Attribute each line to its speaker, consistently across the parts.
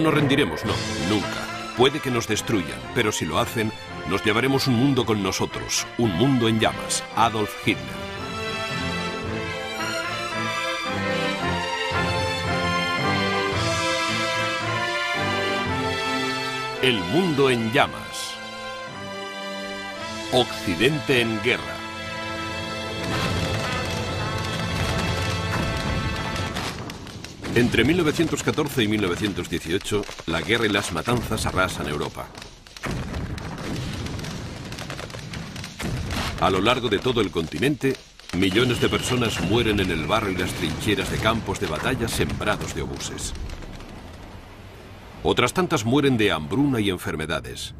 Speaker 1: No nos rendiremos, no, nunca. Puede que nos destruyan, pero si lo hacen, nos llevaremos un mundo con nosotros, un mundo en llamas. Adolf Hitler. El mundo en llamas. Occidente en guerra. Entre 1914 y 1918, la guerra y las matanzas arrasan Europa. A lo largo de todo el continente, millones de personas mueren en el barro y las trincheras de campos de batalla sembrados de obuses. Otras tantas mueren de hambruna y enfermedades.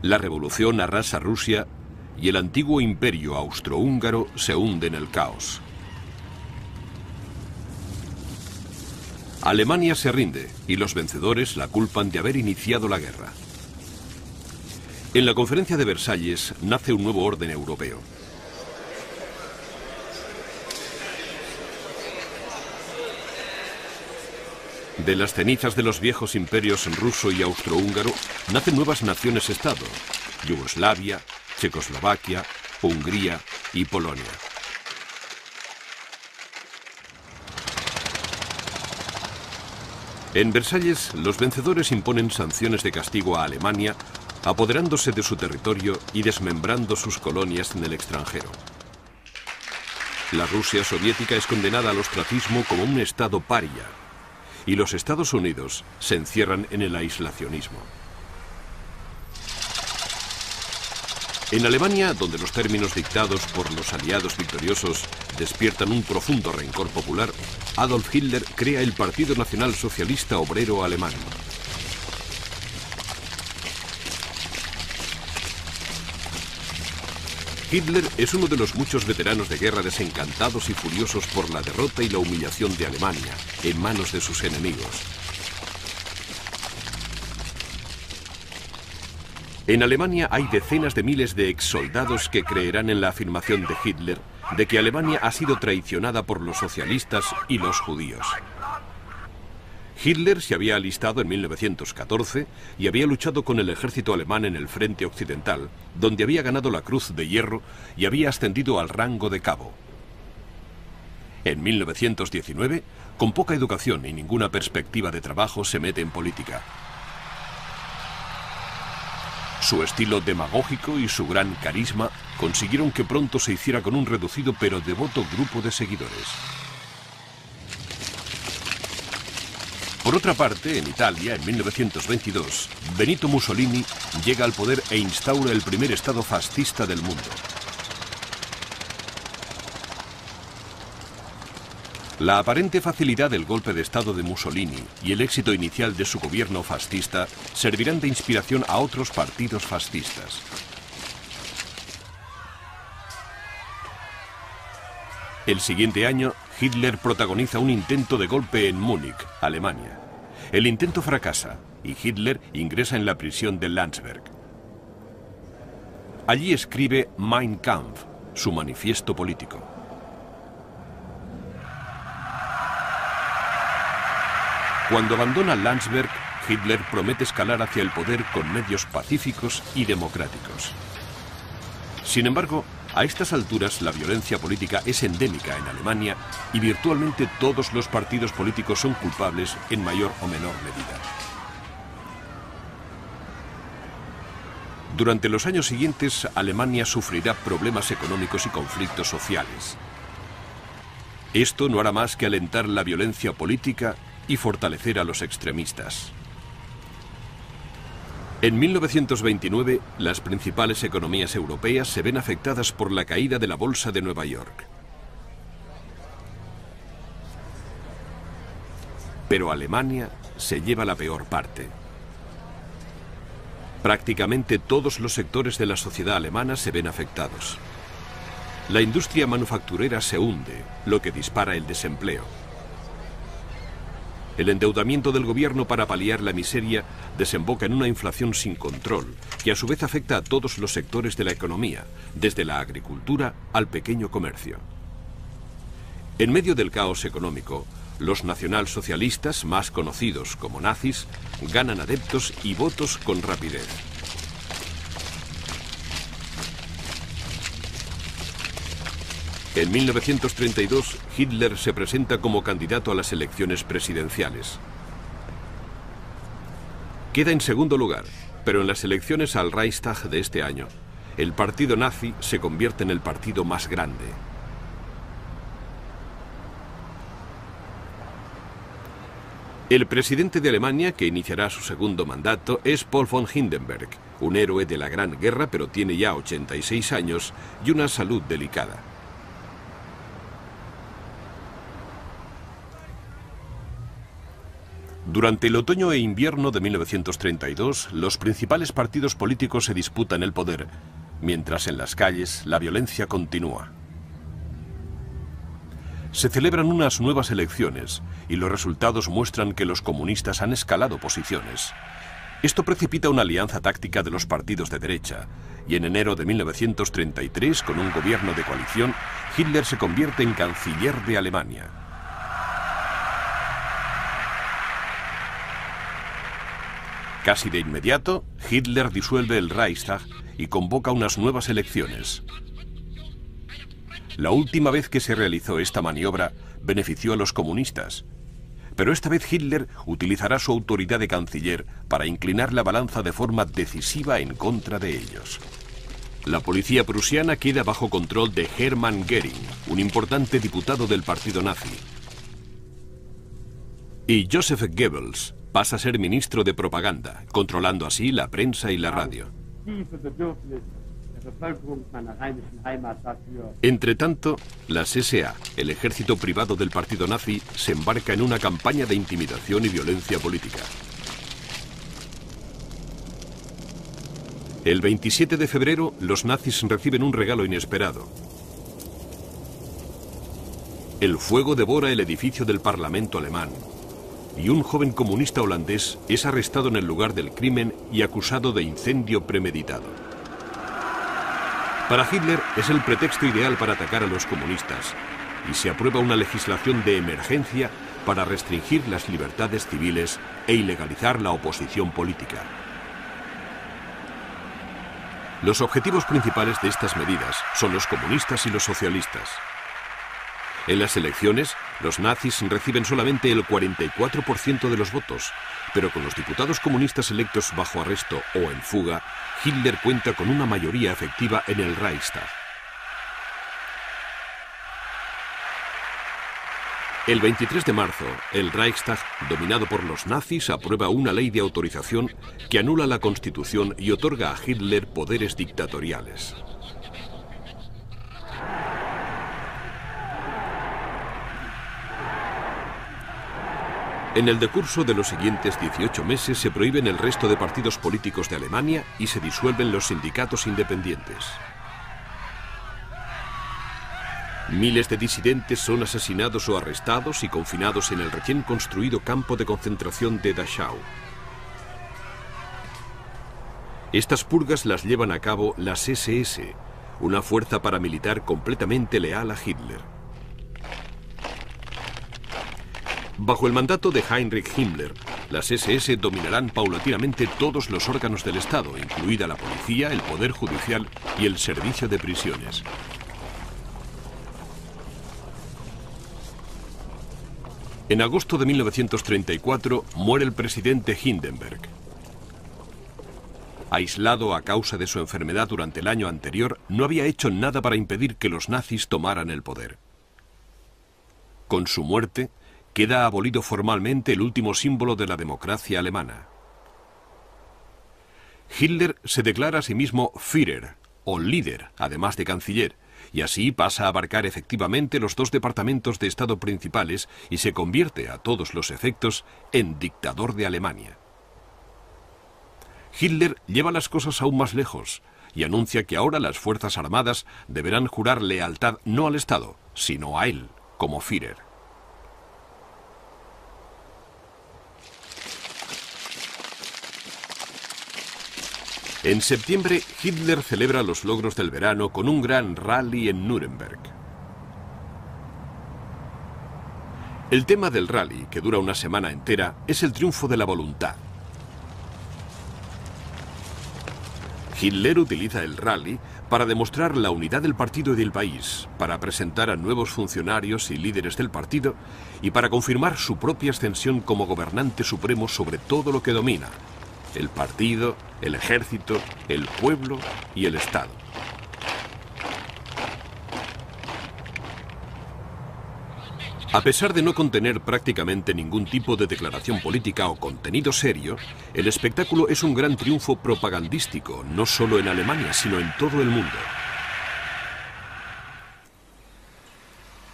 Speaker 1: La revolución arrasa Rusia y el antiguo imperio austrohúngaro se hunde en el caos. Alemania se rinde y los vencedores la culpan de haber iniciado la guerra. En la conferencia de Versalles nace un nuevo orden europeo. De las cenizas de los viejos imperios ruso y austrohúngaro nacen nuevas naciones-estado, Yugoslavia, Checoslovaquia, Hungría y Polonia. En Versalles, los vencedores imponen sanciones de castigo a Alemania, apoderándose de su territorio y desmembrando sus colonias en el extranjero. La Rusia soviética es condenada al ostracismo como un estado paria, y los Estados Unidos se encierran en el aislacionismo. En Alemania, donde los términos dictados por los aliados victoriosos despiertan un profundo rencor popular, Adolf Hitler crea el Partido Nacional Socialista Obrero Alemán. Hitler es uno de los muchos veteranos de guerra desencantados y furiosos por la derrota y la humillación de Alemania en manos de sus enemigos. En Alemania hay decenas de miles de exsoldados que creerán en la afirmación de Hitler de que Alemania ha sido traicionada por los socialistas y los judíos. Hitler se había alistado en 1914 y había luchado con el ejército alemán en el frente occidental, donde había ganado la Cruz de Hierro y había ascendido al rango de cabo. En 1919, con poca educación y ninguna perspectiva de trabajo, se mete en política. Su estilo demagógico y su gran carisma consiguieron que pronto se hiciera con un reducido pero devoto grupo de seguidores. Por otra parte, en Italia, en 1922, Benito Mussolini llega al poder e instaura el primer Estado fascista del mundo. La aparente facilidad del golpe de Estado de Mussolini y el éxito inicial de su gobierno fascista servirán de inspiración a otros partidos fascistas. El siguiente año, Hitler protagoniza un intento de golpe en Múnich, Alemania. El intento fracasa y Hitler ingresa en la prisión de Landsberg. Allí escribe Mein Kampf, su manifiesto político. Cuando abandona Landsberg, Hitler promete escalar hacia el poder con medios pacíficos y democráticos. Sin embargo, a estas alturas la violencia política es endémica en Alemania y virtualmente todos los partidos políticos son culpables en mayor o menor medida. Durante los años siguientes, Alemania sufrirá problemas económicos y conflictos sociales. Esto no hará más que alentar la violencia política y fortalecer a los extremistas. En 1929, las principales economías europeas se ven afectadas por la caída de la Bolsa de Nueva York. Pero Alemania se lleva la peor parte. Prácticamente todos los sectores de la sociedad alemana se ven afectados. La industria manufacturera se hunde, lo que dispara el desempleo. El endeudamiento del gobierno para paliar la miseria desemboca en una inflación sin control, que a su vez afecta a todos los sectores de la economía, desde la agricultura al pequeño comercio. En medio del caos económico, Los nacionalsocialistas, más conocidos como nazis, ganan adeptos y votos con rapidez. En 1932, Hitler se presenta como candidato a las elecciones presidenciales. Queda en segundo lugar, pero en las elecciones al Reichstag de este año, el partido nazi se convierte en el partido más grande. El presidente de Alemania, que iniciará su segundo mandato, es Paul von Hindenburg, un héroe de la Gran Guerra, pero tiene ya 86 años y una salud delicada. Durante el otoño e invierno de 1932, los principales partidos políticos se disputan el poder, mientras en las calles la violencia continúa se celebran unas nuevas elecciones y los resultados muestran que los comunistas han escalado posiciones. Esto precipita una alianza táctica de los partidos de derecha, y en enero de 1933, con un gobierno de coalición, Hitler se convierte en canciller de Alemania. Casi de inmediato, Hitler disuelve el Reichstag y convoca unas nuevas elecciones. La última vez que se realizó esta maniobra benefició a los comunistas, pero esta vez Hitler utilizará su autoridad de canciller para inclinar la balanza de forma decisiva en contra de ellos. La policía prusiana queda bajo control de Hermann Göring, un importante diputado del partido nazi. Y Joseph Goebbels pasa a ser ministro de propaganda, controlando así la prensa y la radio. Entre tanto, la SA, el ejército privado del partido nazi, se embarca en una campaña de intimidación y violencia política. El 27 de febrero, los nazis reciben un regalo inesperado. El fuego devora el edificio del Parlamento alemán y un joven comunista holandés es arrestado en el lugar del crimen y acusado de incendio premeditado. Para Hitler es el pretexto ideal para atacar a los comunistas y se aprueba una legislación de emergencia para restringir las libertades civiles e ilegalizar la oposición política. Los objetivos principales de estas medidas son los comunistas y los socialistas. En las elecciones, los nazis reciben solamente el 44% de los votos, pero con los diputados comunistas electos bajo arresto o en fuga, Hitler cuenta con una mayoría efectiva en el Reichstag. El 23 de marzo, el Reichstag, dominado por los nazis, aprueba una ley de autorización que anula la Constitución y otorga a Hitler poderes dictatoriales. En el decurso de los siguientes 18 meses se prohíben el resto de partidos políticos de Alemania y se disuelven los sindicatos independientes. Miles de disidentes son asesinados o arrestados y confinados en el recién construido campo de concentración de Dachau. Estas purgas las llevan a cabo las SS, una fuerza paramilitar completamente leal a Hitler. Bajo el mandato de Heinrich Himmler, las SS dominarán paulatinamente todos los órganos del Estado, incluida la policía, el poder judicial y el servicio de prisiones. En agosto de 1934 muere el presidente Hindenburg. Aislado a causa de su enfermedad durante el año anterior, no había hecho nada para impedir que los nazis tomaran el poder. Con su muerte, queda abolido formalmente el último símbolo de la democracia alemana. Hitler se declara a sí mismo Führer, o líder, además de canciller, y así pasa a abarcar efectivamente los dos departamentos de Estado principales y se convierte a todos los efectos en dictador de Alemania. Hitler lleva las cosas aún más lejos y anuncia que ahora las Fuerzas Armadas deberán jurar lealtad no al Estado, sino a él, como Führer. En septiembre, Hitler celebra los logros del verano con un gran rally en Nuremberg. El tema del rally, que dura una semana entera, es el triunfo de la voluntad. Hitler utiliza el rally para demostrar la unidad del partido y del país, para presentar a nuevos funcionarios y líderes del partido y para confirmar su propia ascensión como gobernante supremo sobre todo lo que domina, el partido, el ejército, el pueblo y el Estado. A pesar de no contener prácticamente ningún tipo de declaración política o contenido serio, el espectáculo es un gran triunfo propagandístico, no solo en Alemania, sino en todo el mundo.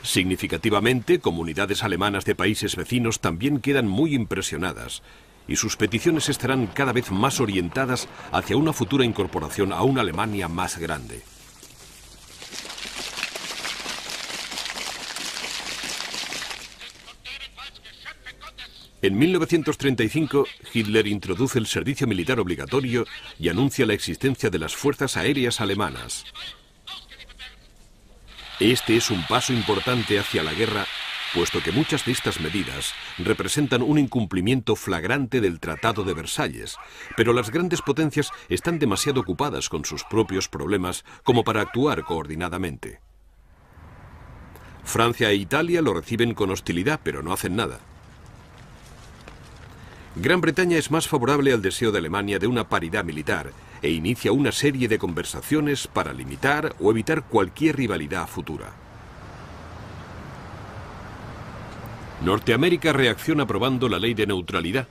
Speaker 1: Significativamente, comunidades alemanas de países vecinos también quedan muy impresionadas y sus peticiones estarán cada vez más orientadas hacia una futura incorporación a una Alemania más grande. En 1935, Hitler introduce el servicio militar obligatorio y anuncia la existencia de las fuerzas aéreas alemanas. Este es un paso importante hacia la guerra, puesto que muchas de estas medidas representan un incumplimiento flagrante del Tratado de Versalles, pero las grandes potencias están demasiado ocupadas con sus propios problemas como para actuar coordinadamente. Francia e Italia lo reciben con hostilidad, pero no hacen nada. Gran Bretaña es más favorable al deseo de Alemania de una paridad militar e inicia una serie de conversaciones para limitar o evitar cualquier rivalidad futura. Norteamérica reacciona aprobando la ley de neutralidad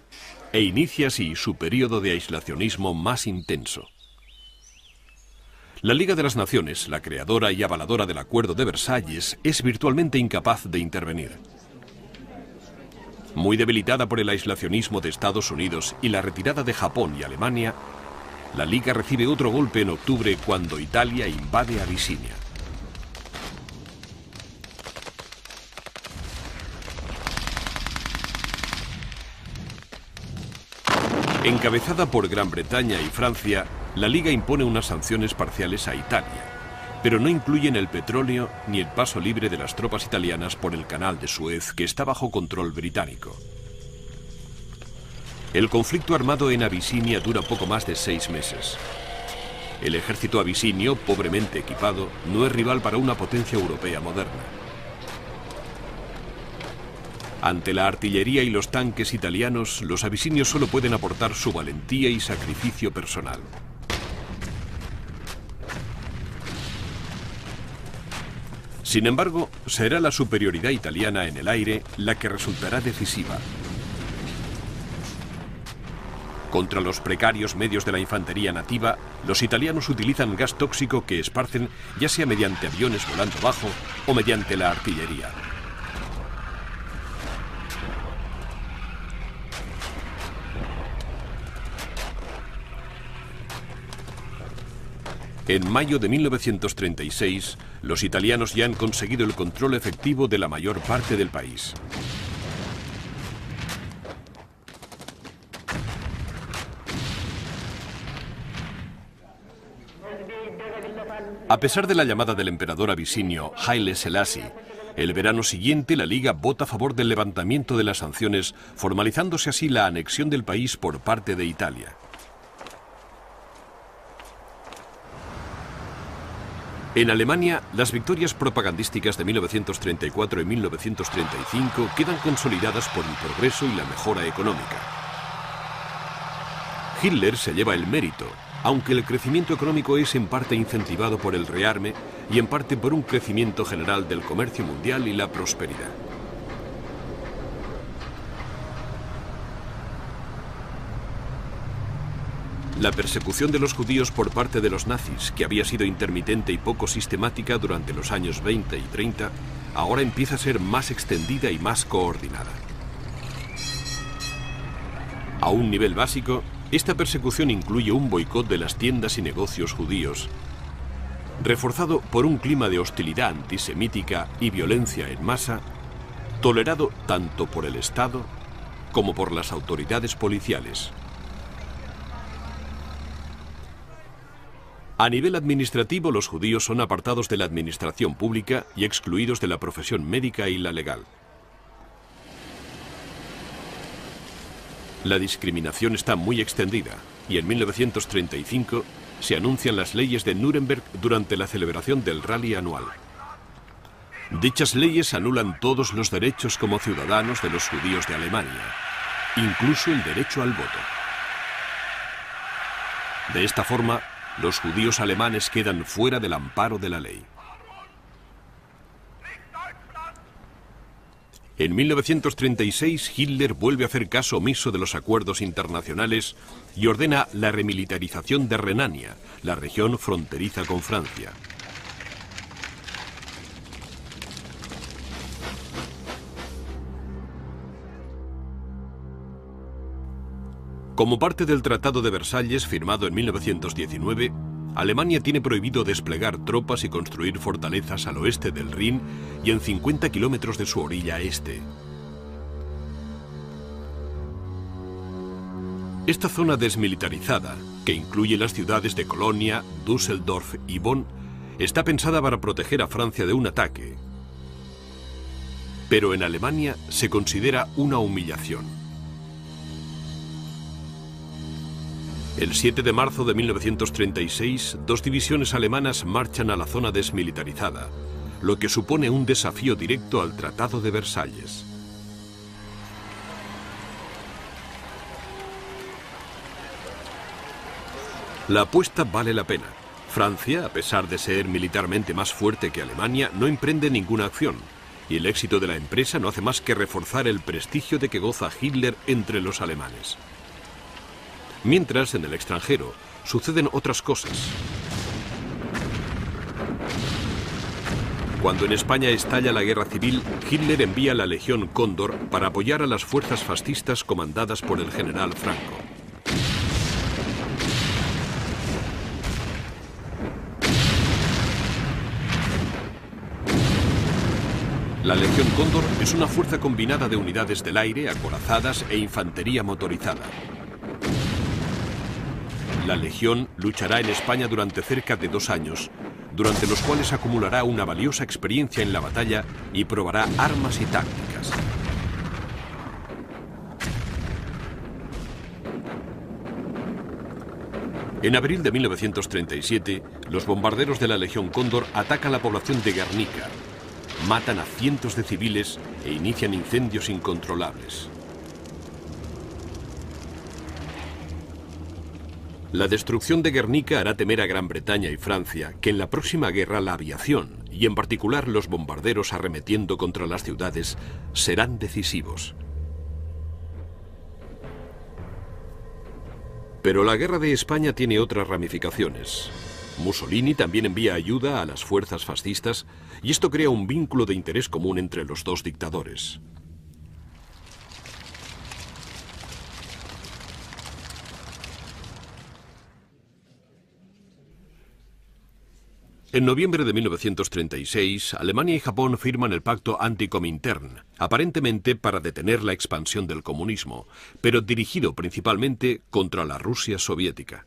Speaker 1: e inicia así su periodo de aislacionismo más intenso. La Liga de las Naciones, la creadora y avaladora del Acuerdo de Versalles, es virtualmente incapaz de intervenir. Muy debilitada por el aislacionismo de Estados Unidos y la retirada de Japón y Alemania, la Liga recibe otro golpe en octubre cuando Italia invade Abisinia. Encabezada por Gran Bretaña y Francia, la Liga impone unas sanciones parciales a Italia, pero no incluyen el petróleo ni el paso libre de las tropas italianas por el canal de Suez, que está bajo control británico. El conflicto armado en Abisinia dura poco más de seis meses. El ejército abisinio, pobremente equipado, no es rival para una potencia europea moderna. Ante la artillería y los tanques italianos, los abisinios solo pueden aportar su valentía y sacrificio personal. Sin embargo, será la superioridad italiana en el aire la que resultará decisiva. Contra los precarios medios de la infantería nativa, los italianos utilizan gas tóxico que esparcen ya sea mediante aviones volando bajo o mediante la artillería. En mayo de 1936, los italianos ya han conseguido el control efectivo de la mayor parte del país. A pesar de la llamada del emperador abisinio Haile Selassie, el verano siguiente la Liga vota a favor del levantamiento de las sanciones, formalizándose así la anexión del país por parte de Italia. En Alemania, las victorias propagandísticas de 1934 y 1935 quedan consolidadas por el progreso y la mejora económica. Hitler se lleva el mérito, aunque el crecimiento económico es en parte incentivado por el rearme y en parte por un crecimiento general del comercio mundial y la prosperidad. La persecución de los judíos por parte de los nazis, que había sido intermitente y poco sistemática durante los años 20 y 30, ahora empieza a ser más extendida y más coordinada. A un nivel básico, esta persecución incluye un boicot de las tiendas y negocios judíos, reforzado por un clima de hostilidad antisemítica y violencia en masa, tolerado tanto por el Estado como por las autoridades policiales. A nivel administrativo, los judíos son apartados de la administración pública y excluidos de la profesión médica y la legal. La discriminación está muy extendida y en 1935 se anuncian las leyes de Nuremberg durante la celebración del rally anual. Dichas leyes anulan todos los derechos como ciudadanos de los judíos de Alemania, incluso el derecho al voto. De esta forma, los judíos alemanes quedan fuera del amparo de la ley. En 1936 Hitler vuelve a hacer caso omiso de los acuerdos internacionales y ordena la remilitarización de Renania, la región fronteriza con Francia. Como parte del Tratado de Versalles firmado en 1919, Alemania tiene prohibido desplegar tropas y construir fortalezas al oeste del Rin y en 50 kilómetros de su orilla este. Esta zona desmilitarizada, que incluye las ciudades de Colonia, Düsseldorf y Bonn, está pensada para proteger a Francia de un ataque. Pero en Alemania se considera una humillación. El 7 de marzo de 1936, dos divisiones alemanas marchan a la zona desmilitarizada, lo que supone un desafío directo al Tratado de Versalles. La apuesta vale la pena. Francia, a pesar de ser militarmente más fuerte que Alemania, no emprende ninguna acción, y el éxito de la empresa no hace más que reforzar el prestigio de que goza Hitler entre los alemanes. Mientras, en el extranjero, suceden otras cosas. Cuando en España estalla la guerra civil, Hitler envía la Legión Cóndor para apoyar a las fuerzas fascistas comandadas por el general Franco. La Legión Cóndor es una fuerza combinada de unidades del aire, acorazadas e infantería motorizada. La Legión luchará en España durante cerca de dos años, durante los cuales acumulará una valiosa experiencia en la batalla y probará armas y tácticas. En abril de 1937, los bombarderos de la Legión Cóndor atacan la población de Guernica, matan a cientos de civiles e inician incendios incontrolables. La destrucción de Guernica hará temer a Gran Bretaña y Francia que en la próxima guerra la aviación, y en particular los bombarderos arremetiendo contra las ciudades, serán decisivos. Pero la guerra de España tiene otras ramificaciones. Mussolini también envía ayuda a las fuerzas fascistas y esto crea un vínculo de interés común entre los dos dictadores. En noviembre de 1936, Alemania y Japón firman el pacto anti-Comintern, aparentemente para detener la expansión del comunismo, pero dirigido principalmente contra la Rusia soviética.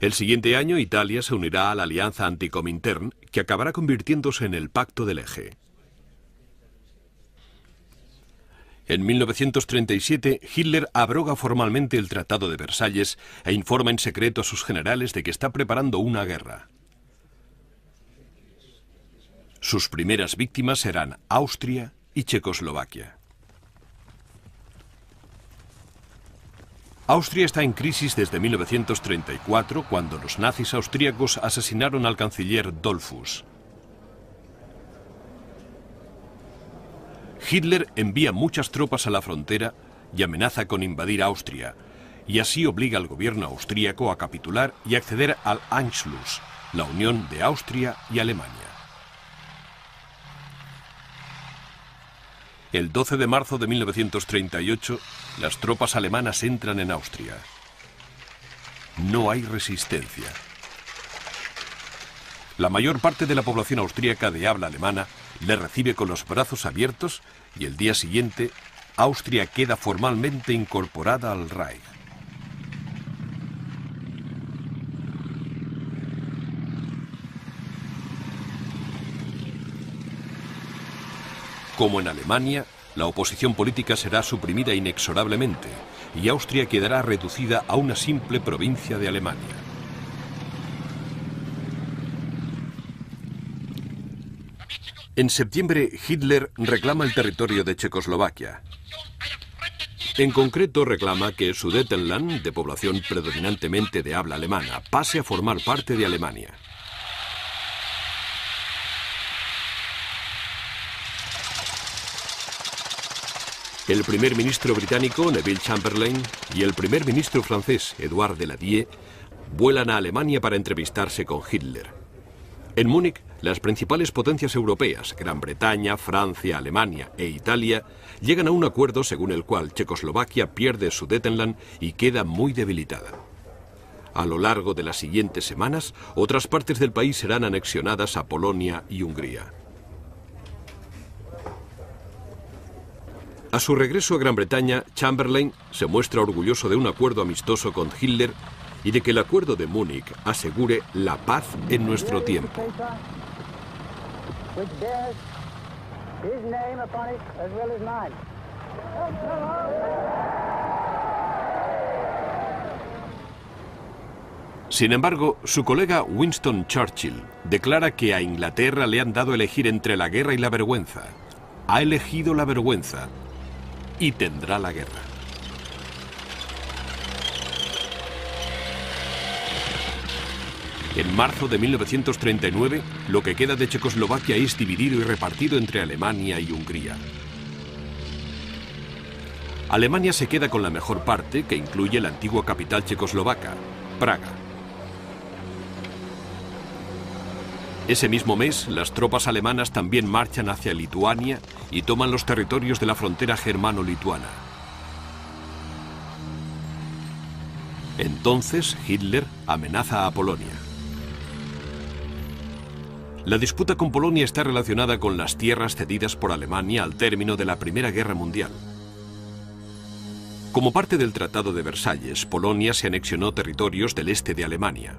Speaker 1: El siguiente año, Italia se unirá a la alianza anti-Comintern, que acabará convirtiéndose en el Pacto del Eje. En 1937, Hitler abroga formalmente el Tratado de Versalles e informa en secreto a sus generales de que está preparando una guerra. Sus primeras víctimas serán Austria y Checoslovaquia. Austria está en crisis desde 1934, cuando los nazis austríacos asesinaron al canciller Dollfuss. Hitler envía muchas tropas a la frontera y amenaza con invadir Austria, y así obliga al gobierno austríaco a capitular y acceder al Anschluss, la unión de Austria y Alemania. El 12 de marzo de 1938, las tropas alemanas entran en Austria. No hay resistencia. La mayor parte de la población austríaca de habla alemana le recibe con los brazos abiertos y el día siguiente Austria queda formalmente incorporada al Reich. Como en Alemania, la oposición política será suprimida inexorablemente y Austria quedará reducida a una simple provincia de Alemania. En septiembre, Hitler reclama el territorio de Checoslovaquia. En concreto, reclama que Sudetenland, de población predominantemente de habla alemana, pase a formar parte de Alemania. El primer ministro británico, Neville Chamberlain, y el primer ministro francés, Edouard Daladier, vuelan a Alemania para entrevistarse con Hitler. En Múnich, las principales potencias europeas, Gran Bretaña, Francia, Alemania e Italia, llegan a un acuerdo según el cual Checoslovaquia pierde su Sudetenland y queda muy debilitada. A lo largo de las siguientes semanas, otras partes del país serán anexionadas a Polonia y Hungría. A su regreso a Gran Bretaña, Chamberlain se muestra orgulloso de un acuerdo amistoso con Hitler y de que el acuerdo de Múnich asegure la paz en nuestro tiempo. Sin embargo, su colega Winston Churchill declara que a Inglaterra le han dado elegir entre la guerra y la vergüenza. Ha elegido la vergüenza y tendrá la guerra. En marzo de 1939, lo que queda de Checoslovaquia es dividido y repartido entre Alemania y Hungría. Alemania se queda con la mejor parte, que incluye la antigua capital checoslovaca, Praga. Ese mismo mes, las tropas alemanas también marchan hacia Lituania y toman los territorios de la frontera germano-lituana. Entonces Hitler amenaza a Polonia. La disputa con Polonia está relacionada con las tierras cedidas por Alemania al término de la Primera Guerra Mundial. Como parte del Tratado de Versalles, Polonia se anexionó territorios del este de Alemania.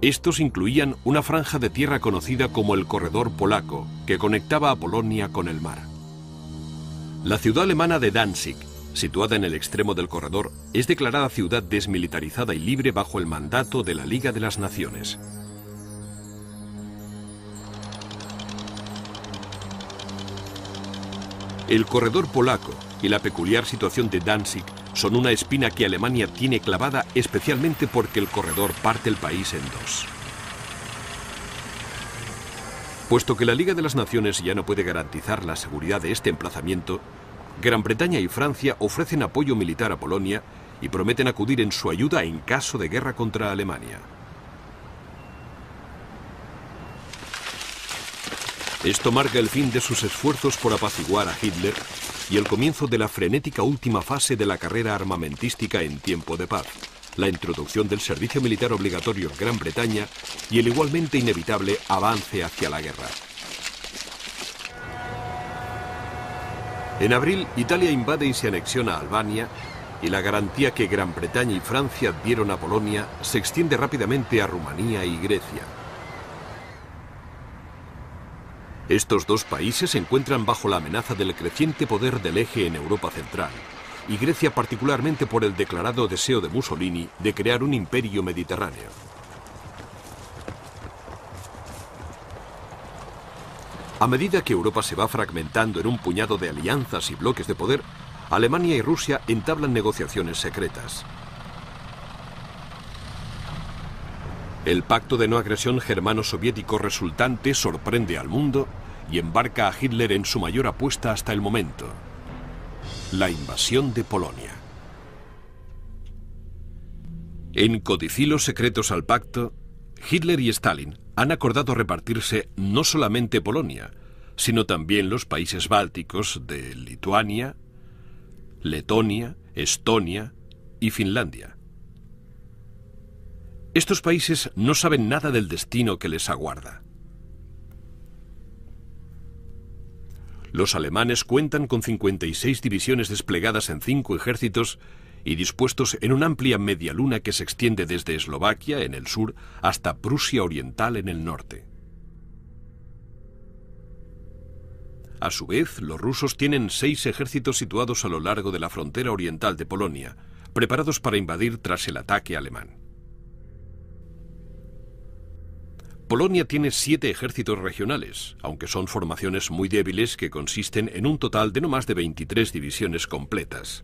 Speaker 1: Estos incluían una franja de tierra conocida como el Corredor Polaco, que conectaba a Polonia con el mar. La ciudad alemana de Danzig, situada en el extremo del corredor, es declarada ciudad desmilitarizada y libre bajo el mandato de la Liga de las Naciones. El corredor polaco y la peculiar situación de Danzig son una espina que Alemania tiene clavada especialmente porque el corredor parte el país en dos. Puesto que la Liga de las Naciones ya no puede garantizar la seguridad de este emplazamiento, Gran Bretaña y Francia ofrecen apoyo militar a Polonia y prometen acudir en su ayuda en caso de guerra contra Alemania. Esto marca el fin de sus esfuerzos por apaciguar a Hitler y el comienzo de la frenética última fase de la carrera armamentística en tiempo de paz, la introducción del servicio militar obligatorio en Gran Bretaña y el igualmente inevitable avance hacia la guerra. En abril, Italia invade y se anexiona a Albania y la garantía que Gran Bretaña y Francia dieron a Polonia se extiende rápidamente a Rumanía y Grecia. Estos dos países se encuentran bajo la amenaza del creciente poder del eje en Europa Central, y Grecia particularmente por el declarado deseo de Mussolini de crear un imperio mediterráneo. A medida que Europa se va fragmentando en un puñado de alianzas y bloques de poder, Alemania y Rusia entablan negociaciones secretas. El pacto de no agresión germano-soviético resultante sorprende al mundo y embarca a Hitler en su mayor apuesta hasta el momento, la invasión de Polonia. En codicilos secretos al pacto, Hitler y Stalin han acordado repartirse no solamente Polonia, sino también los países bálticos de Lituania, Letonia, Estonia y Finlandia. Estos países no saben nada del destino que les aguarda. Los alemanes cuentan con 56 divisiones desplegadas en cinco ejércitos y dispuestos en una amplia media luna que se extiende desde Eslovaquia en el sur hasta Prusia Oriental en el norte. A su vez, los rusos tienen seis ejércitos situados a lo largo de la frontera oriental de Polonia, preparados para invadir tras el ataque alemán. Polonia tiene siete ejércitos regionales, aunque son formaciones muy débiles que consisten en un total de no más de 23 divisiones completas.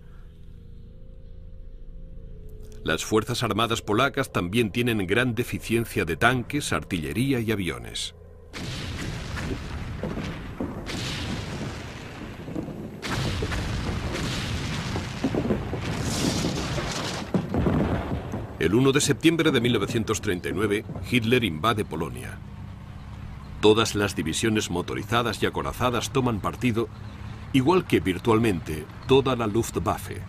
Speaker 1: Las Fuerzas Armadas polacas también tienen gran deficiencia de tanques, artillería y aviones. El 1 de septiembre de 1939, Hitler invade Polonia. Todas las divisiones motorizadas y acorazadas toman partido, igual que virtualmente toda la Luftwaffe.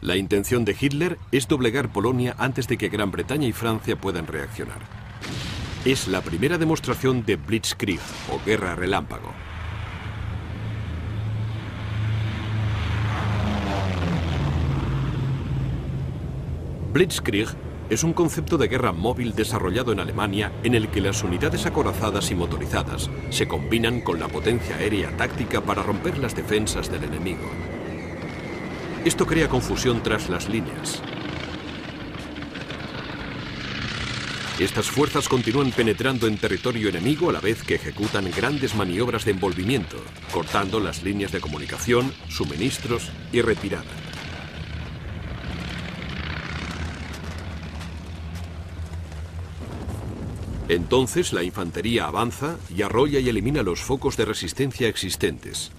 Speaker 1: La intención de Hitler es doblegar Polonia antes de que Gran Bretaña y Francia puedan reaccionar. Es la primera demostración de Blitzkrieg o guerra relámpago. Blitzkrieg es un concepto de guerra móvil desarrollado en Alemania en el que las unidades acorazadas y motorizadas se combinan con la potencia aérea táctica para romper las defensas del enemigo. Esto crea confusión tras las líneas. Estas fuerzas continúan penetrando en territorio enemigo a la vez que ejecutan grandes maniobras de envolvimiento, cortando las líneas de comunicación, suministros y retirada. Entonces la infantería avanza y arrolla y elimina los focos de resistencia existentes.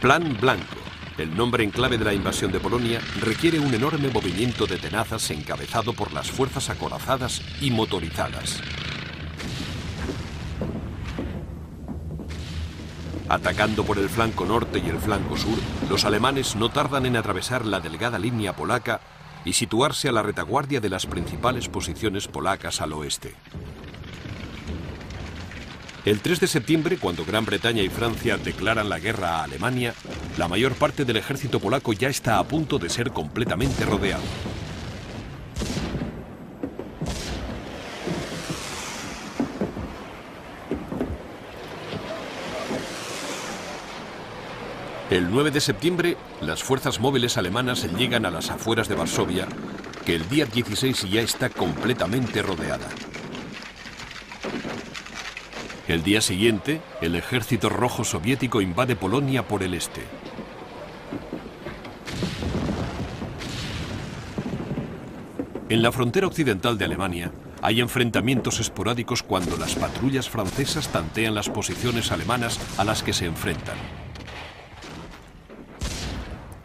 Speaker 1: Plan Blanco, el nombre en clave de la invasión de Polonia, requiere un enorme movimiento de tenazas encabezado por las fuerzas acorazadas y motorizadas. Atacando por el flanco norte y el flanco sur, los alemanes no tardan en atravesar la delgada línea polaca y situarse a la retaguardia de las principales posiciones polacas al oeste. El 3 de septiembre, cuando Gran Bretaña y Francia declaran la guerra a Alemania, la mayor parte del ejército polaco ya está a punto de ser completamente rodeado. El 9 de septiembre, las fuerzas móviles alemanas llegan a las afueras de Varsovia, que el día 16 ya está completamente rodeada. El día siguiente, el ejército rojo soviético invade Polonia por el este. En la frontera occidental de Alemania, hay enfrentamientos esporádicos cuando las patrullas francesas tantean las posiciones alemanas a las que se enfrentan.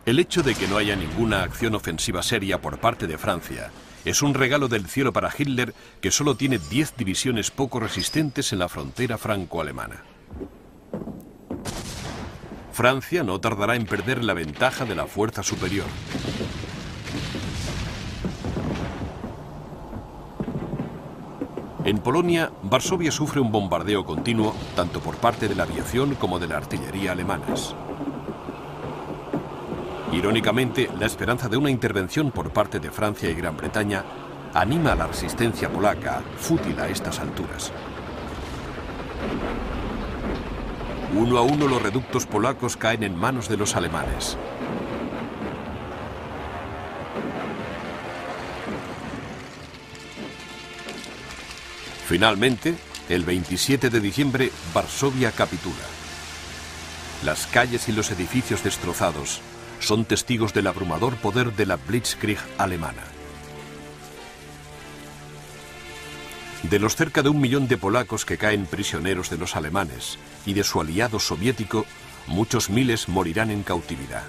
Speaker 1: El hecho de que no haya ninguna acción ofensiva seria por parte de Francia es un regalo del cielo para Hitler que solo tiene 10 divisiones poco resistentes en la frontera franco-alemana. Francia no tardará en perder la ventaja de la fuerza superior. En Polonia, Varsovia sufre un bombardeo continuo tanto por parte de la aviación como de la artillería alemanas. Irónicamente, la esperanza de una intervención por parte de Francia y Gran Bretaña anima a la resistencia polaca, fútil a estas alturas. Uno a uno los reductos polacos caen en manos de los alemanes. Finalmente, el 27 de diciembre, Varsovia capitula. Las calles y los edificios destrozados, son testigos del abrumador poder de la Blitzkrieg alemana. De los cerca de un millón de polacos que caen prisioneros de los alemanes y de su aliado soviético, muchos miles morirán en cautividad.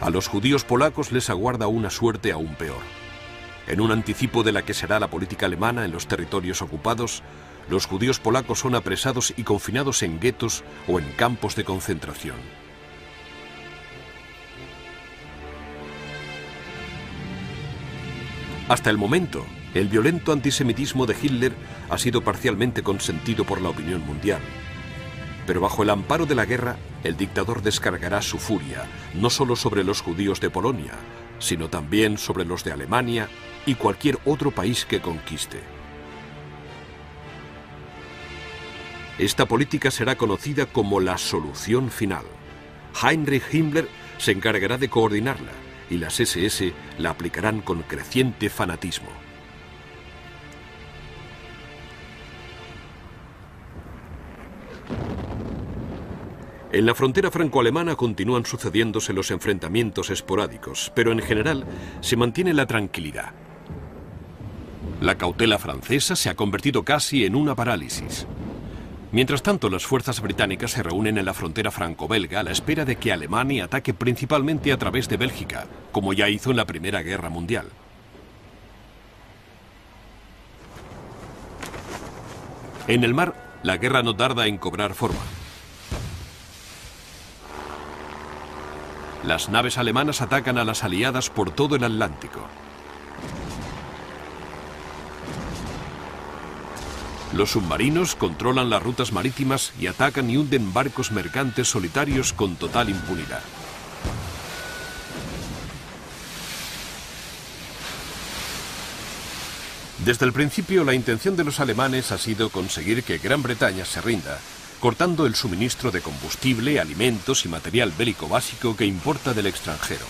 Speaker 1: A los judíos polacos les aguarda una suerte aún peor. En un anticipo de la que será la política alemana en los territorios ocupados, los judíos polacos son apresados y confinados en guetos o en campos de concentración. Hasta el momento, el violento antisemitismo de Hitler ha sido parcialmente consentido por la opinión mundial. Pero bajo el amparo de la guerra, el dictador descargará su furia, no solo sobre los judíos de Polonia, sino también sobre los de Alemania, y cualquier otro país que conquiste. Esta política será conocida como la solución final. Heinrich Himmler se encargará de coordinarla y las SS la aplicarán con creciente fanatismo. En la frontera franco-alemana continúan sucediéndose los enfrentamientos esporádicos, pero en general se mantiene la tranquilidad. La cautela francesa se ha convertido casi en una parálisis. Mientras tanto, las fuerzas británicas se reúnen en la frontera franco-belga a la espera de que Alemania ataque principalmente a través de Bélgica, como ya hizo en la Primera Guerra Mundial. En el mar, la guerra no tarda en cobrar forma. Las naves alemanas atacan a las aliadas por todo el Atlántico. Los submarinos controlan las rutas marítimas y atacan y hunden barcos mercantes solitarios con total impunidad. Desde el principio la intención de los alemanes ha sido conseguir que Gran Bretaña se rinda cortando el suministro de combustible, alimentos y material bélico básico que importa del extranjero.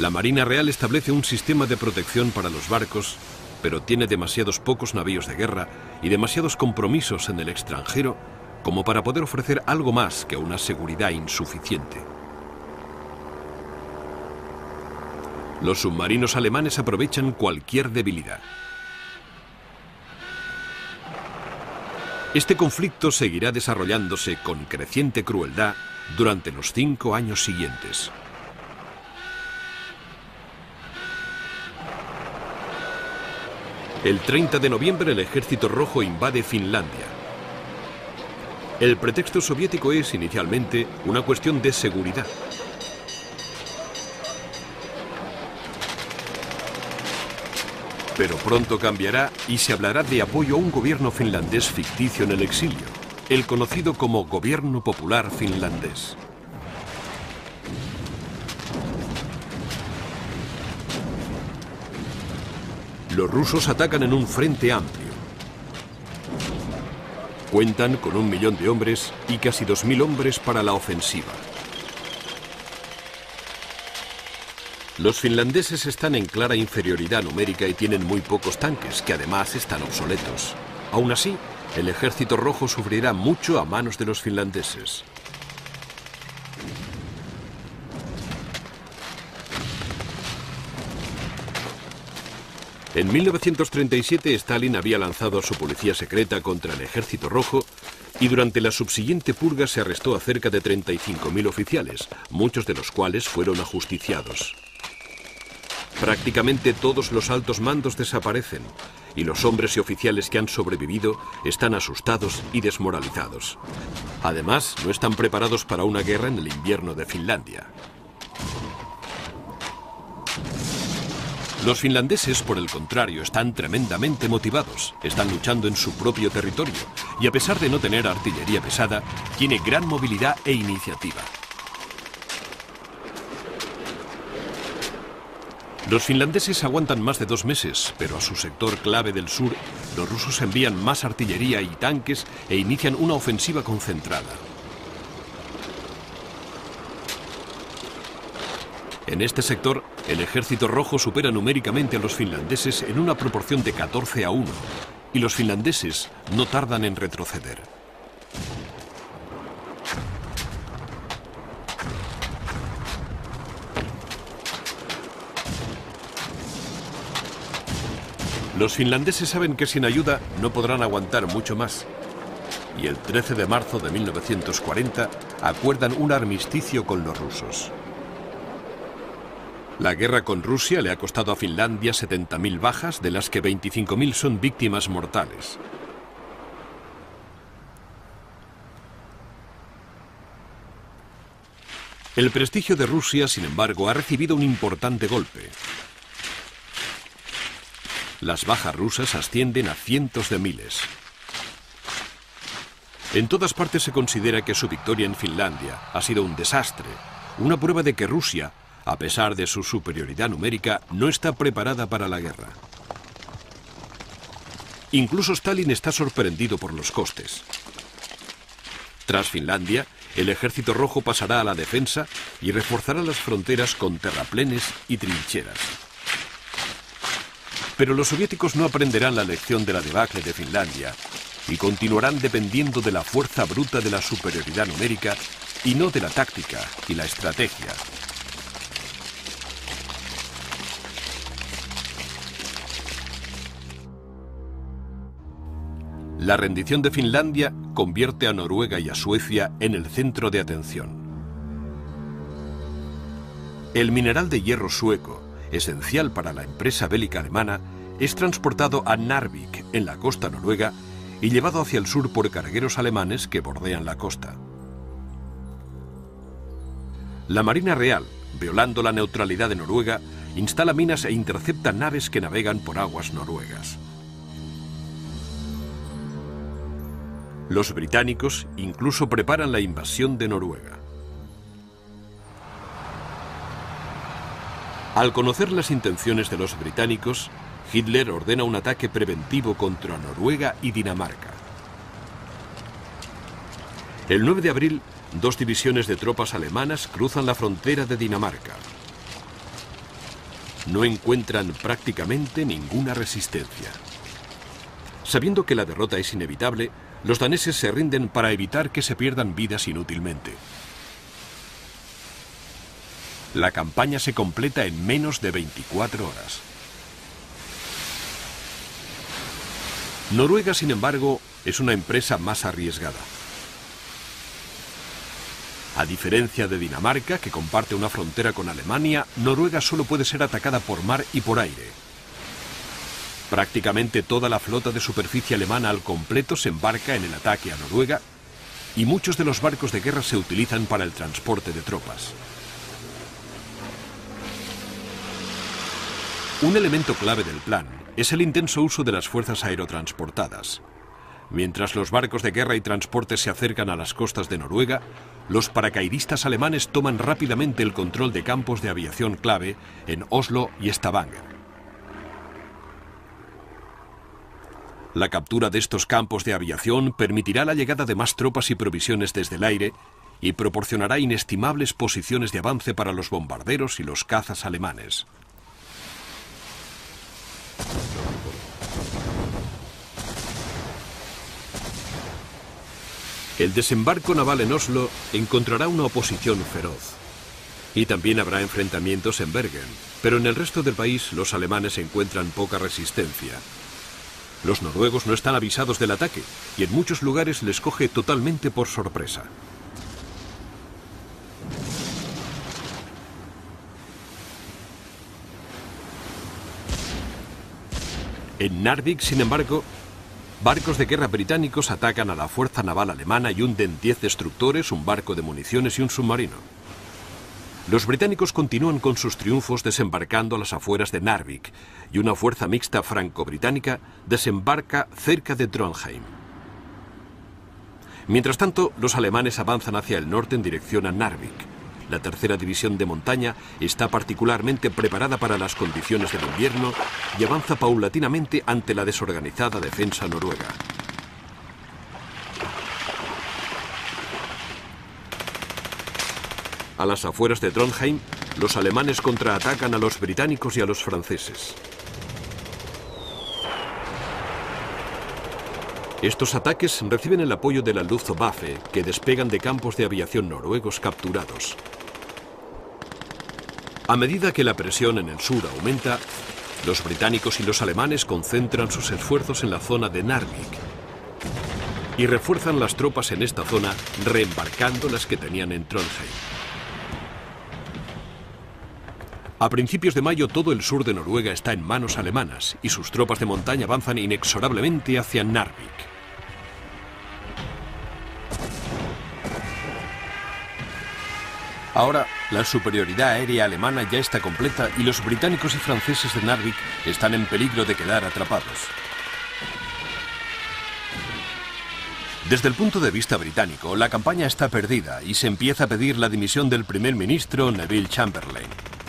Speaker 1: La Marina Real establece un sistema de protección para los barcos, pero tiene demasiados pocos navíos de guerra y demasiados compromisos en el extranjero como para poder ofrecer algo más que una seguridad insuficiente. Los submarinos alemanes aprovechan cualquier debilidad. Este conflicto seguirá desarrollándose con creciente crueldad durante los cinco años siguientes. El 30 de noviembre el Ejército Rojo invade Finlandia. El pretexto soviético es inicialmente una cuestión de seguridad. Pero pronto cambiará y se hablará de apoyo a un gobierno finlandés ficticio en el exilio, el conocido como Gobierno Popular Finlandés. Los rusos atacan en un frente amplio. Cuentan con un millón de hombres y casi dos mil hombres para la ofensiva. Los finlandeses están en clara inferioridad numérica y tienen muy pocos tanques, que además están obsoletos. Aún así, el ejército rojo sufrirá mucho a manos de los finlandeses. En 1937 Stalin había lanzado a su policía secreta contra el ejército rojo y durante la subsiguiente purga se arrestó a cerca de 35.000 oficiales, muchos de los cuales fueron ajusticiados. Prácticamente todos los altos mandos desaparecen y los hombres y oficiales que han sobrevivido están asustados y desmoralizados. Además, no están preparados para una guerra en el invierno de Finlandia. Los finlandeses, por el contrario, están tremendamente motivados, están luchando en su propio territorio y a pesar de no tener artillería pesada, tiene gran movilidad e iniciativa. Los finlandeses aguantan más de dos meses, pero a su sector clave del sur, los rusos envían más artillería y tanques e inician una ofensiva concentrada. En este sector, el ejército rojo supera numéricamente a los finlandeses en una proporción de 14 a 1, y los finlandeses no tardan en retroceder. Los finlandeses saben que sin ayuda no podrán aguantar mucho más. Y el 13 de marzo de 1940 acuerdan un armisticio con los rusos. La guerra con Rusia le ha costado a Finlandia 70.000 bajas, de las que 25.000 son víctimas mortales. El prestigio de Rusia, sin embargo, ha recibido un importante golpe. Las bajas rusas ascienden a cientos de miles. En todas partes se considera que su victoria en Finlandia ha sido un desastre, una prueba de que Rusia, a pesar de su superioridad numérica, no está preparada para la guerra. Incluso Stalin está sorprendido por los costes. Tras Finlandia, el ejército rojo pasará a la defensa y reforzará las fronteras con terraplenes y trincheras. Pero los soviéticos no aprenderán la lección de la debacle de Finlandia y continuarán dependiendo de la fuerza bruta de la superioridad numérica y no de la táctica y la estrategia. La rendición de Finlandia convierte a Noruega y a Suecia en el centro de atención. El mineral de hierro sueco, esencial para la empresa bélica alemana, es transportado a Narvik, en la costa noruega, y llevado hacia el sur por cargueros alemanes que bordean la costa. La Marina Real, violando la neutralidad de Noruega, instala minas e intercepta naves que navegan por aguas noruegas. Los británicos incluso preparan la invasión de Noruega. Al conocer las intenciones de los británicos, Hitler ordena un ataque preventivo contra Noruega y Dinamarca. El 9 de abril, dos divisiones de tropas alemanas cruzan la frontera de Dinamarca. No encuentran prácticamente ninguna resistencia. Sabiendo que la derrota es inevitable, los daneses se rinden para evitar que se pierdan vidas inútilmente. La campaña se completa en menos de 24 horas. Noruega, sin embargo, es una empresa más arriesgada. A diferencia de Dinamarca, que comparte una frontera con Alemania, Noruega solo puede ser atacada por mar y por aire. Prácticamente toda la flota de superficie alemana al completo se embarca en el ataque a Noruega y muchos de los barcos de guerra se utilizan para el transporte de tropas. Un elemento clave del plan es el intenso uso de las fuerzas aerotransportadas. Mientras los barcos de guerra y transporte se acercan a las costas de Noruega, los paracaidistas alemanes toman rápidamente el control de campos de aviación clave en Oslo y Stavanger. La captura de estos campos de aviación permitirá la llegada de más tropas y provisiones desde el aire y proporcionará inestimables posiciones de avance para los bombarderos y los cazas alemanes. El desembarco naval en Oslo encontrará una oposición feroz. Y también habrá enfrentamientos en Bergen, pero en el resto del país los alemanes encuentran poca resistencia, los noruegos no están avisados del ataque y en muchos lugares les coge totalmente por sorpresa. En Narvik, sin embargo, barcos de guerra británicos atacan a la fuerza naval alemana y hunden 10 destructores, un barco de municiones y un submarino. Los británicos continúan con sus triunfos desembarcando a las afueras de Narvik y una fuerza mixta franco-británica desembarca cerca de Trondheim. Mientras tanto, los alemanes avanzan hacia el norte en dirección a Narvik. La tercera división de montaña está particularmente preparada para las condiciones del invierno y avanza paulatinamente ante la desorganizada defensa noruega. A las afueras de Trondheim, los alemanes contraatacan a los británicos y a los franceses. Estos ataques reciben el apoyo de la Luftwaffe, que despegan de campos de aviación noruegos capturados. A medida que la presión en el sur aumenta, los británicos y los alemanes concentran sus esfuerzos en la zona de Narvik y refuerzan las tropas en esta zona reembarcando las que tenían en Trondheim. A principios de mayo todo el sur de Noruega está en manos alemanas y sus tropas de montaña avanzan inexorablemente hacia Narvik. Ahora, la superioridad aérea alemana ya está completa y los británicos y franceses de Narvik están en peligro de quedar atrapados. Desde el punto de vista británico, la campaña está perdida y se empieza a pedir la dimisión del primer ministro Neville Chamberlain.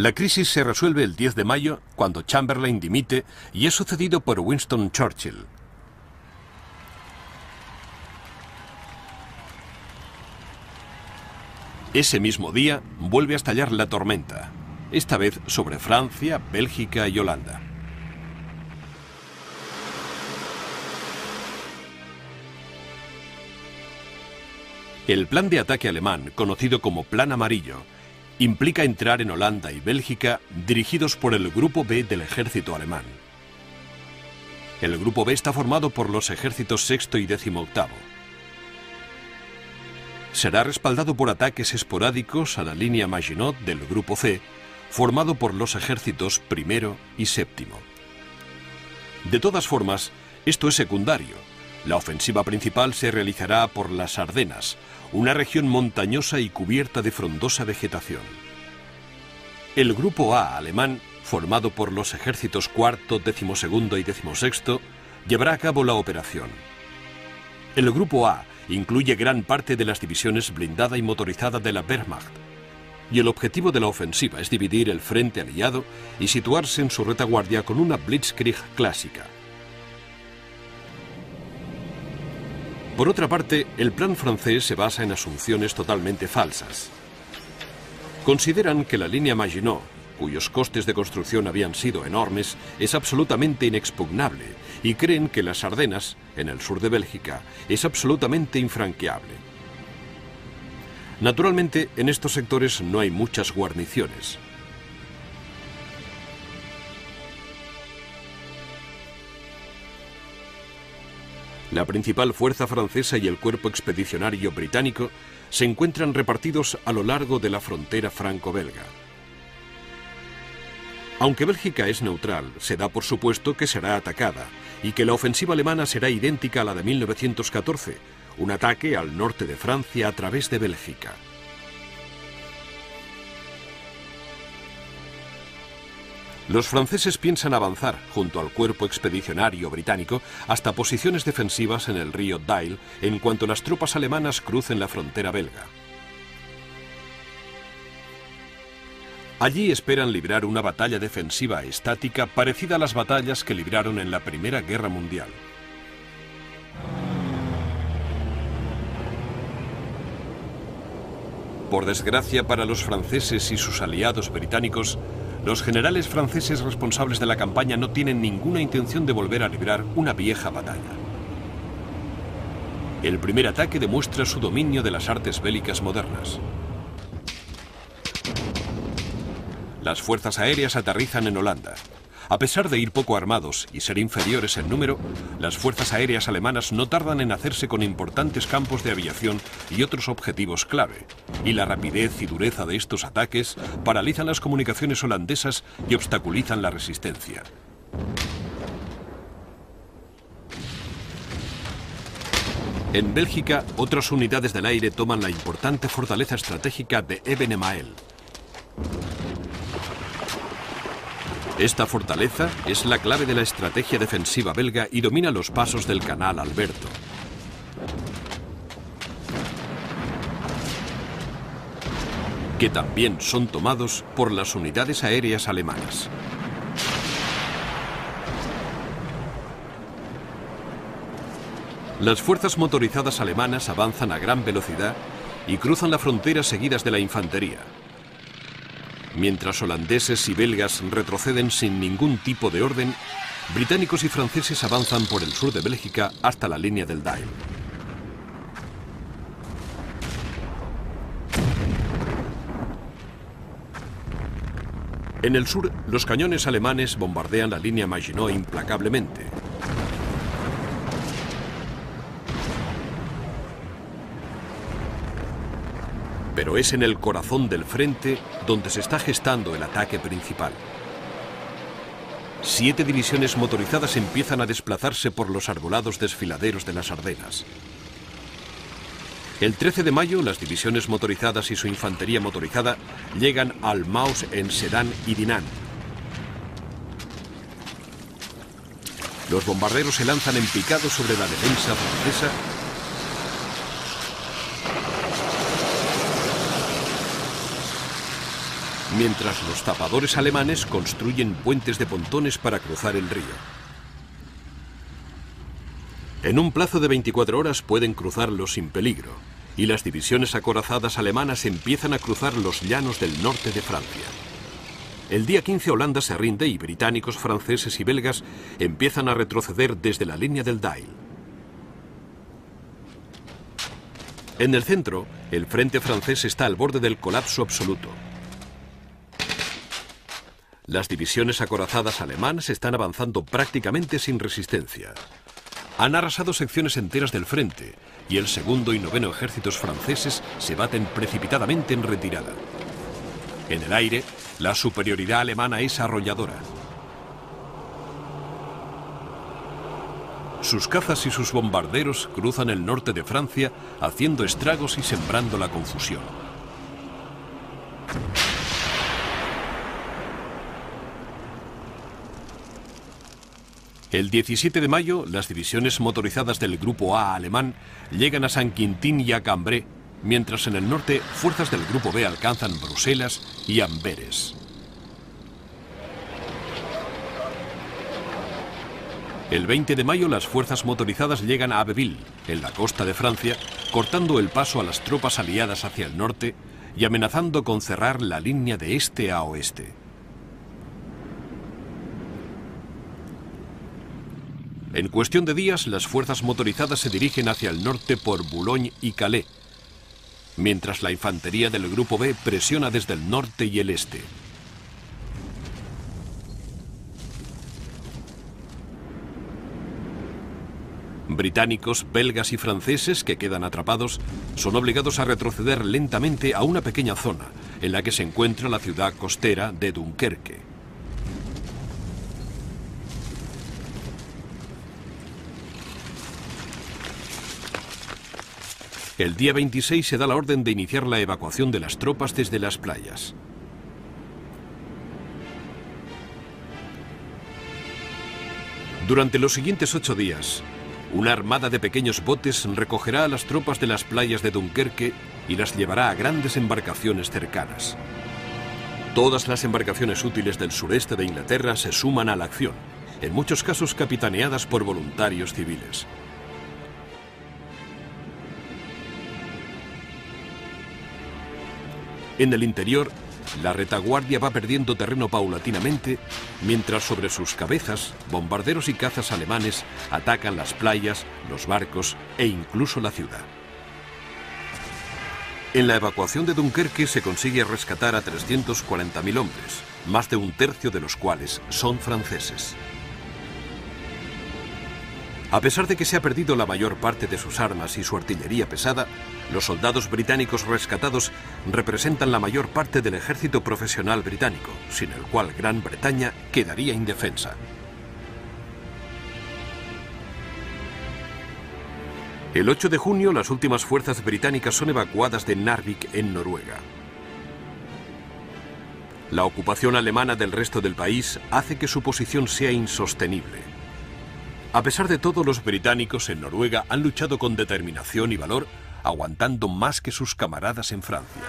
Speaker 1: La crisis se resuelve el 10 de mayo cuando Chamberlain dimite y es sucedido por Winston Churchill. Ese mismo día vuelve a estallar la tormenta, esta vez sobre Francia, Bélgica y Holanda. El plan de ataque alemán, conocido como Plan Amarillo, implica entrar en Holanda y Bélgica dirigidos por el Grupo B del ejército alemán. El Grupo B está formado por los ejércitos sexto y décimo octavo. Será respaldado por ataques esporádicos a la línea Maginot del Grupo C, formado por los ejércitos primero y séptimo. De todas formas, esto es secundario. La ofensiva principal se realizará por las Ardenas, una región montañosa y cubierta de frondosa vegetación. El Grupo A alemán, formado por los ejércitos cuarto, decimosegundo y decimosexto, llevará a cabo la operación. El Grupo A incluye gran parte de las divisiones blindada y motorizada de la Wehrmacht, y el objetivo de la ofensiva es dividir el frente aliado y situarse en su retaguardia con una blitzkrieg clásica. Por otra parte, el plan francés se basa en asunciones totalmente falsas. Consideran que la línea Maginot, cuyos costes de construcción habían sido enormes, es absolutamente inexpugnable y creen que las Ardenas, en el sur de Bélgica, es absolutamente infranqueable. Naturalmente, en estos sectores no hay muchas guarniciones. La principal fuerza francesa y el cuerpo expedicionario británico se encuentran repartidos a lo largo de la frontera franco-belga. Aunque Bélgica es neutral, se da por supuesto que será atacada y que la ofensiva alemana será idéntica a la de 1914, un ataque al norte de Francia a través de Bélgica. Los franceses piensan avanzar, junto al cuerpo expedicionario británico, hasta posiciones defensivas en el río Dyle en cuanto las tropas alemanas crucen la frontera belga. Allí esperan librar una batalla defensiva estática parecida a las batallas que libraron en la Primera Guerra Mundial. Por desgracia para los franceses y sus aliados británicos, los generales franceses responsables de la campaña no tienen ninguna intención de volver a librar una vieja batalla. El primer ataque demuestra su dominio de las artes bélicas modernas. Las fuerzas aéreas aterrizan en Holanda. A pesar de ir poco armados y ser inferiores en número, las fuerzas aéreas alemanas no tardan en hacerse con importantes campos de aviación y otros objetivos clave, y la rapidez y dureza de estos ataques paralizan las comunicaciones holandesas y obstaculizan la resistencia. En Bélgica, otras unidades del aire toman la importante fortaleza estratégica de Ebenemael. Esta fortaleza es la clave de la estrategia defensiva belga y domina los pasos del canal Alberto. que también son tomados por las unidades aéreas alemanas. Las fuerzas motorizadas alemanas avanzan a gran velocidad y cruzan la frontera seguidas de la infantería. Mientras holandeses y belgas retroceden sin ningún tipo de orden, británicos y franceses avanzan por el sur de Bélgica hasta la línea del Dyle. En el sur, los cañones alemanes bombardean la línea Maginot implacablemente. Pero es en el corazón del frente donde se está gestando el ataque principal. Siete divisiones motorizadas empiezan a desplazarse por los arbolados desfiladeros de las Ardenas. El 13 de mayo, las divisiones motorizadas y su infantería motorizada llegan al Maus en Sedan y Dinan. Los bombarderos se lanzan en picado sobre la defensa francesa mientras los tapadores alemanes construyen puentes de pontones para cruzar el río. En un plazo de 24 horas pueden cruzarlo sin peligro, y las divisiones acorazadas alemanas empiezan a cruzar los llanos del norte de Francia. El día 15 Holanda se rinde y británicos, franceses y belgas empiezan a retroceder desde la línea del Dail. En el centro, el frente francés está al borde del colapso absoluto. Las divisiones acorazadas alemanas están avanzando prácticamente sin resistencia. Han arrasado secciones enteras del frente y el segundo y noveno ejércitos franceses se baten precipitadamente en retirada. En el aire, la superioridad alemana es arrolladora. Sus cazas y sus bombarderos cruzan el norte de Francia haciendo estragos y sembrando la confusión. El 17 de mayo, las divisiones motorizadas del Grupo A alemán llegan a San Quintín y a Cambrai, mientras en el norte fuerzas del Grupo B alcanzan Bruselas y Amberes. El 20 de mayo las fuerzas motorizadas llegan a Abbeville, en la costa de Francia, cortando el paso a las tropas aliadas hacia el norte y amenazando con cerrar la línea de este a oeste. En cuestión de días, las fuerzas motorizadas se dirigen hacia el norte por Boulogne y Calais, mientras la infantería del Grupo B presiona desde el norte y el este. Británicos, belgas y franceses que quedan atrapados son obligados a retroceder lentamente a una pequeña zona en la que se encuentra la ciudad costera de Dunkerque. El día 26 se da la orden de iniciar la evacuación de las tropas desde las playas. Durante los siguientes ocho días, una armada de pequeños botes recogerá a las tropas de las playas de Dunkerque y las llevará a grandes embarcaciones cercanas. Todas las embarcaciones útiles del sureste de Inglaterra se suman a la acción, en muchos casos capitaneadas por voluntarios civiles. En el interior, la retaguardia va perdiendo terreno paulatinamente, mientras sobre sus cabezas, bombarderos y cazas alemanes atacan las playas, los barcos e incluso la ciudad. En la evacuación de Dunkerque se consigue rescatar a 340.000 hombres, más de un tercio de los cuales son franceses. A pesar de que se ha perdido la mayor parte de sus armas y su artillería pesada, los soldados británicos rescatados representan la mayor parte del ejército profesional británico, sin el cual Gran Bretaña quedaría indefensa. El 8 de junio las últimas fuerzas británicas son evacuadas de Narvik en Noruega. La ocupación alemana del resto del país hace que su posición sea insostenible. A pesar de todo, los británicos en Noruega han luchado con determinación y valor, aguantando más que sus camaradas en Francia.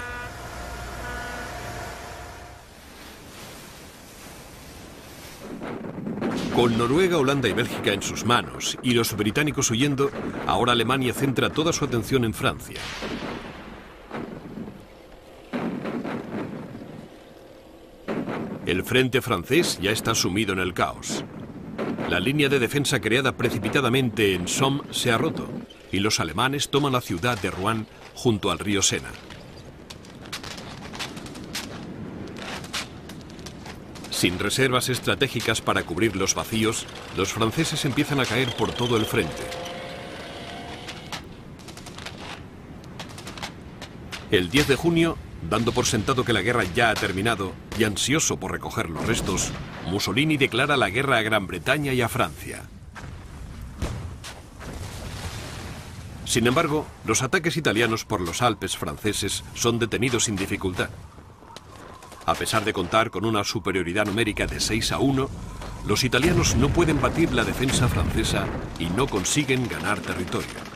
Speaker 1: Con Noruega, Holanda y Bélgica en sus manos y los británicos huyendo, ahora Alemania centra toda su atención en Francia. El frente francés ya está sumido en el caos. La línea de defensa creada precipitadamente en Somme se ha roto y los alemanes toman la ciudad de Rouen junto al río Sena. Sin reservas estratégicas para cubrir los vacíos, los franceses empiezan a caer por todo el frente. El 10 de junio, Dando por sentado que la guerra ya ha terminado y ansioso por recoger los restos, Mussolini declara la guerra a Gran Bretaña y a Francia. Sin embargo, los ataques italianos por los Alpes franceses son detenidos sin dificultad. A pesar de contar con una superioridad numérica de 6 a 1, los italianos no pueden batir la defensa francesa y no consiguen ganar territorio.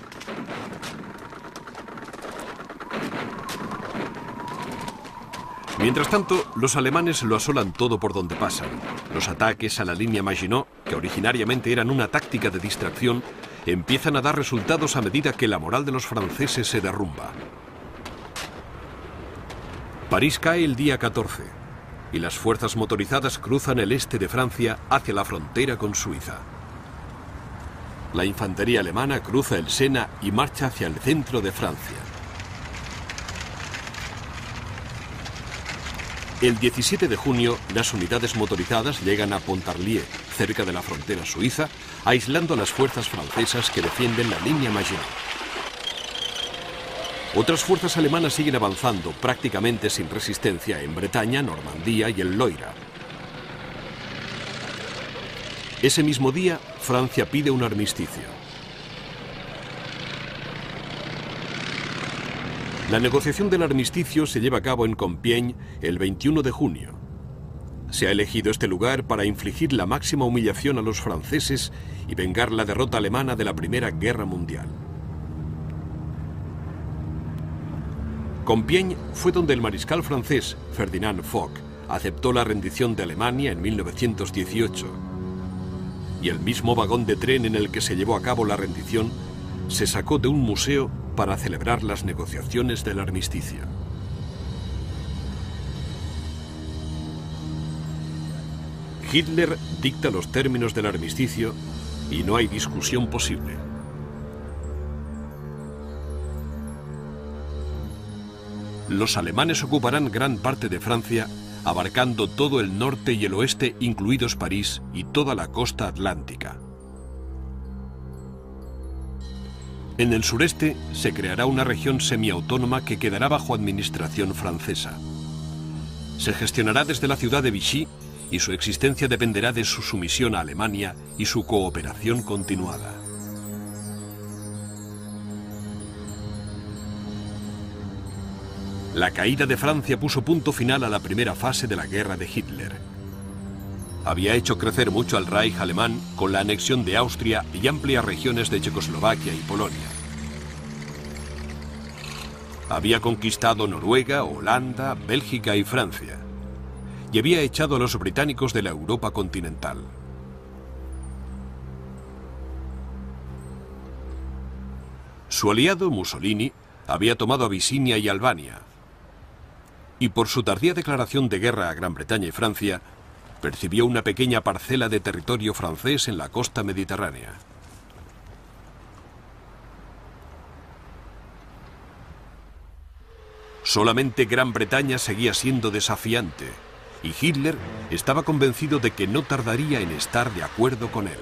Speaker 1: Mientras tanto, los alemanes lo asolan todo por donde pasan. Los ataques a la línea Maginot, que originariamente eran una táctica de distracción, empiezan a dar resultados a medida que la moral de los franceses se derrumba. París cae el día 14 y las fuerzas motorizadas cruzan el este de Francia hacia la frontera con Suiza. La infantería alemana cruza el Sena y marcha hacia el centro de Francia. El 17 de junio, las unidades motorizadas llegan a Pontarlier, cerca de la frontera suiza, aislando a las fuerzas francesas que defienden la línea Maginot. Otras fuerzas alemanas siguen avanzando prácticamente sin resistencia en Bretaña, Normandía y el Loira. Ese mismo día, Francia pide un armisticio. La negociación del armisticio se lleva a cabo en Compiègne el 21 de junio. Se ha elegido este lugar para infligir la máxima humillación a los franceses y vengar la derrota alemana de la Primera Guerra Mundial. Compiègne fue donde el mariscal francés Ferdinand Foch aceptó la rendición de Alemania en 1918. Y el mismo vagón de tren en el que se llevó a cabo la rendición se sacó de un museo para celebrar las negociaciones del armisticio. Hitler dicta los términos del armisticio y no hay discusión posible. los alemanes ocuparán gran parte de Francia, abarcando todo el norte y el oeste, incluidos París y toda la costa atlántica. En el sureste se creará una región semiautónoma que quedará bajo administración francesa. Se gestionará desde la ciudad de Vichy y su existencia dependerá de su sumisión a Alemania y su cooperación continuada. La caída de Francia puso punto final a la primera fase de la guerra de Hitler. Había hecho crecer mucho al Reich alemán con la anexión de Austria y amplias regiones de Checoslovaquia y Polonia. Había conquistado Noruega, Holanda, Bélgica y Francia. Y había echado a los británicos de la Europa continental. Su aliado, Mussolini, había tomado Abisinia y Albania, y por su tardía declaración de guerra a Gran Bretaña y Francia, percibió una pequeña parcela de territorio francés en la costa mediterránea. Solamente Gran Bretaña seguía siendo desafiante y Hitler estaba convencido de que no tardaría en estar de acuerdo con él.